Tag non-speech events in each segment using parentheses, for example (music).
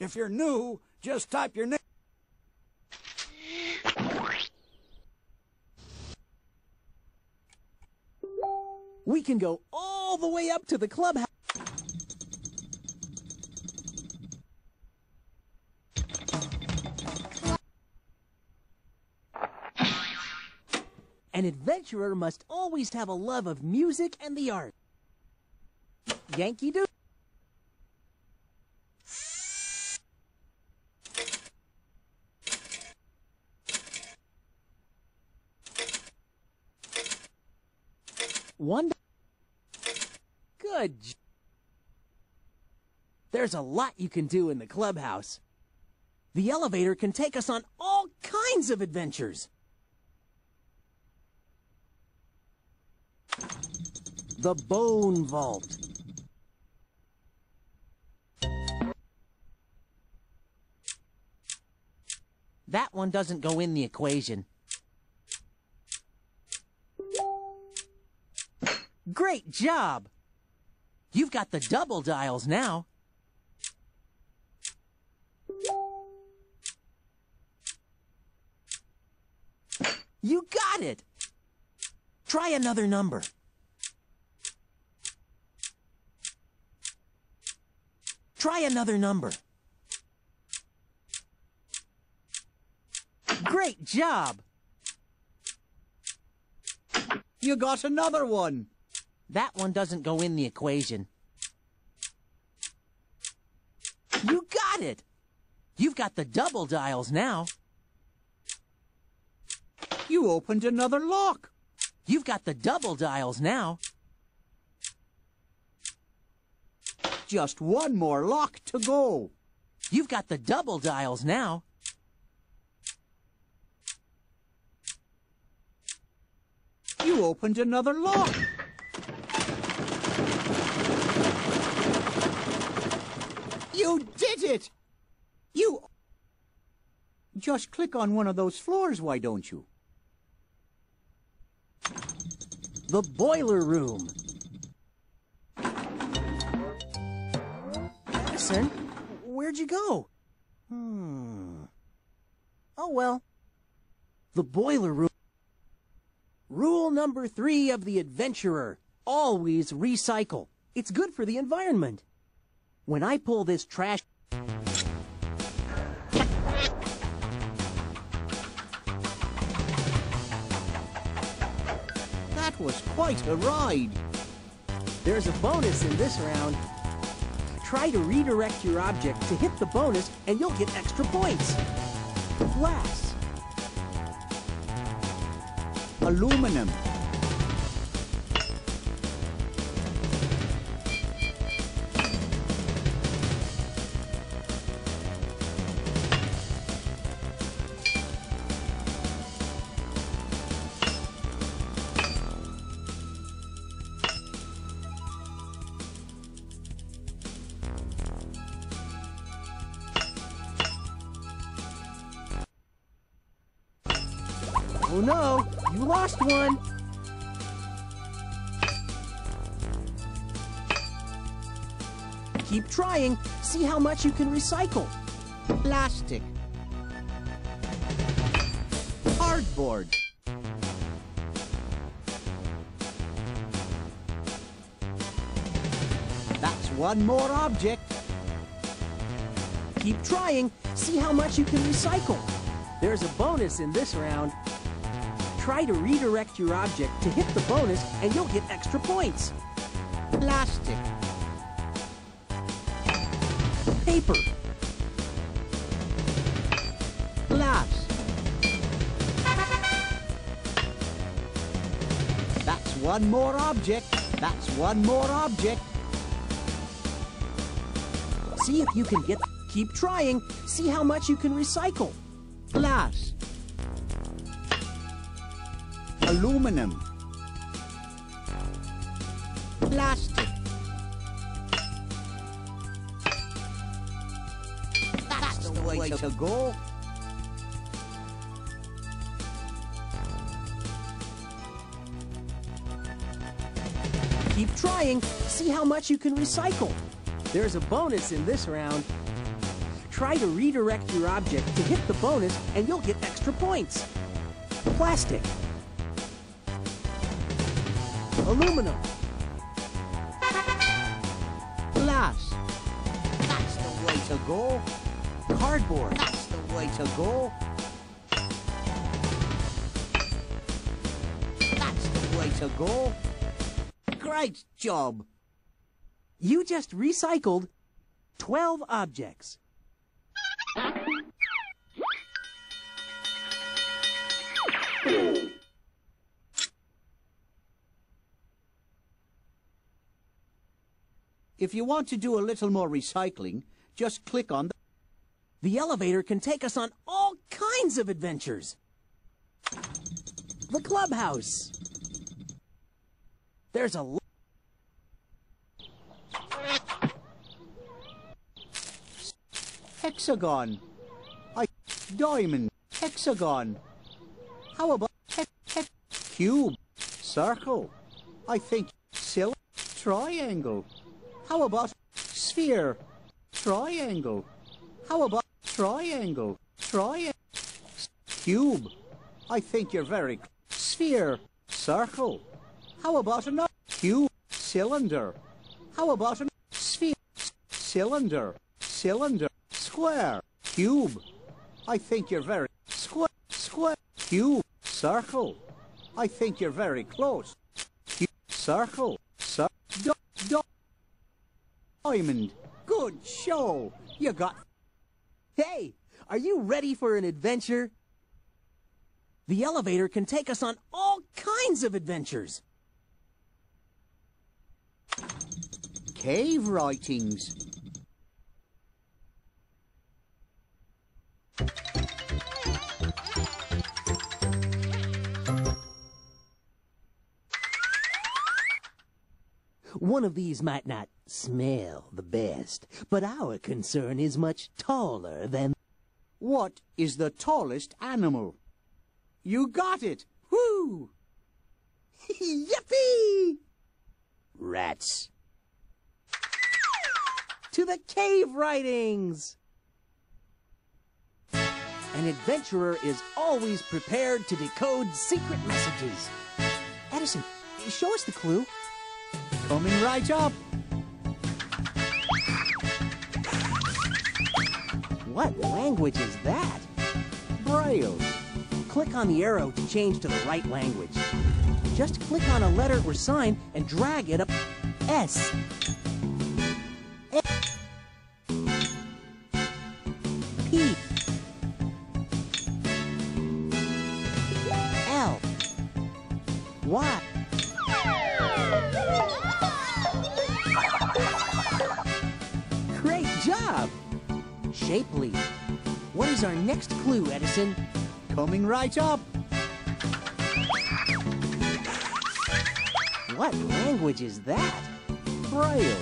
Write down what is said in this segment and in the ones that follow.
If you're new, just type your name. We can go all the way up to the clubhouse. An adventurer must always have a love of music and the art. Yankee Doodle. One. Good. There's a lot you can do in the clubhouse. The elevator can take us on all kinds of adventures. The Bone Vault. That one doesn't go in the equation. Great job! You've got the double dials now. You got it! Try another number. Try another number. Great job! You got another one. That one doesn't go in the equation. You got it! You've got the double dials now. You opened another lock. You've got the double dials now. Just one more lock to go. You've got the double dials now. You opened another lock. You did it! You... Just click on one of those floors, why don't you? The boiler room. Edison, where'd you go? Hmm. Oh well. The boiler room. Rule number three of the adventurer. Always recycle. It's good for the environment. When I pull this trash... That was quite a ride. There's a bonus in this round. Try to redirect your object to hit the bonus and you'll get extra points. Glass. Aluminum. Oh no, you lost one. Keep trying. See how much you can recycle. Plastic. Cardboard. That's one more object. Keep trying. See how much you can recycle. There's a bonus in this round. Try to redirect your object to hit the bonus and you'll get extra points. Plastic. Paper. Glass. That's one more object. That's one more object. See if you can get... Keep trying. See how much you can recycle. Glass. Aluminum. Plastic. That's the way to go. Keep trying. See how much you can recycle. There's a bonus in this round. Try to redirect your object to hit the bonus and you'll get extra points. Plastic. Aluminum. Glass. That's the way to go. Cardboard. That's the way to go. That's the way to go. Great job. You just recycled 12 objects. If you want to do a little more recycling, just click on the... The elevator can take us on all kinds of adventures. The clubhouse. There's a... hexagon. I diamond hexagon. How about he- he- cube circle? I think cylinder triangle. How about sphere? Triangle? How about triangle? Triangle cube? I think you're very sphere. Circle. How about another cube. Cylinder? How about a sphere. Cylinder. Cylinder. Square. Cube? I think you're very square. Square. Cube. Circle. I think you're very close. Cube. Circle diamond. Good show. You got Hey, are you ready for an adventure? The elevator can take us on all kinds of adventures. cave writings. One of these might not smell the best, but our concern is much taller than. What is the tallest animal? You got it! Whoo! (laughs) Yippee! Rats. To the cave writings! An adventurer is always prepared to decode secret messages. Edison, show us the clue. Coming right up. What language is that? Braille. Click on the arrow to change to the right language. Just click on a letter or sign and drag it up. S. next clue, Edison? Coming right up. What language is that? Braille.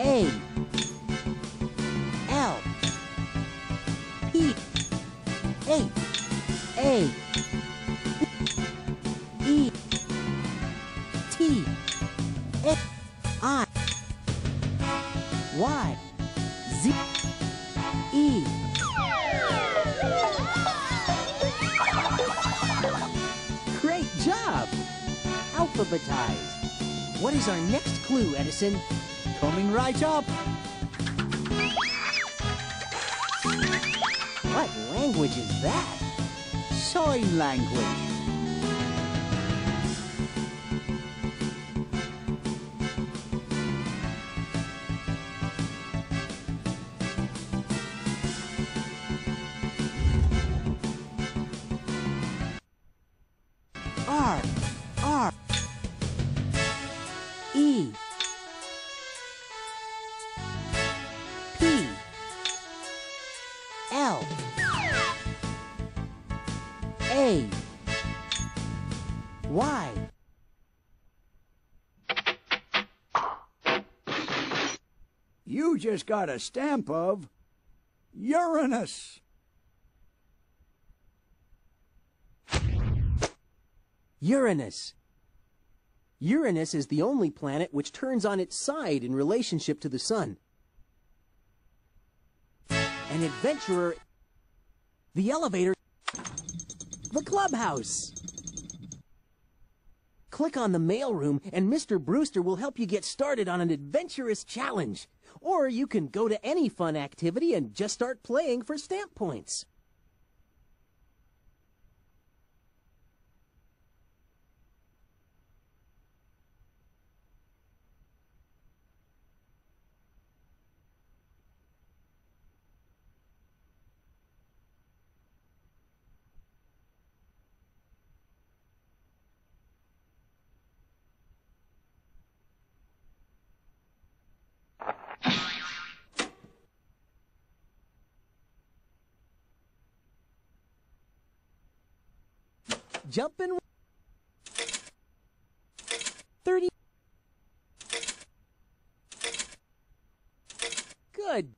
A L P A A What is our next clue, Edison? Coming right up. What language is that? Sign language. You just got a stamp of Uranus. Uranus Uranus is the only planet which turns on its side in relationship to the sun. An adventurer, the elevator, the clubhouse. Click on the mailroom and Mr. Brewster will help you get started on an adventurous challenge. Or you can go to any fun activity and just start playing for stamp points. Jumping 30 Good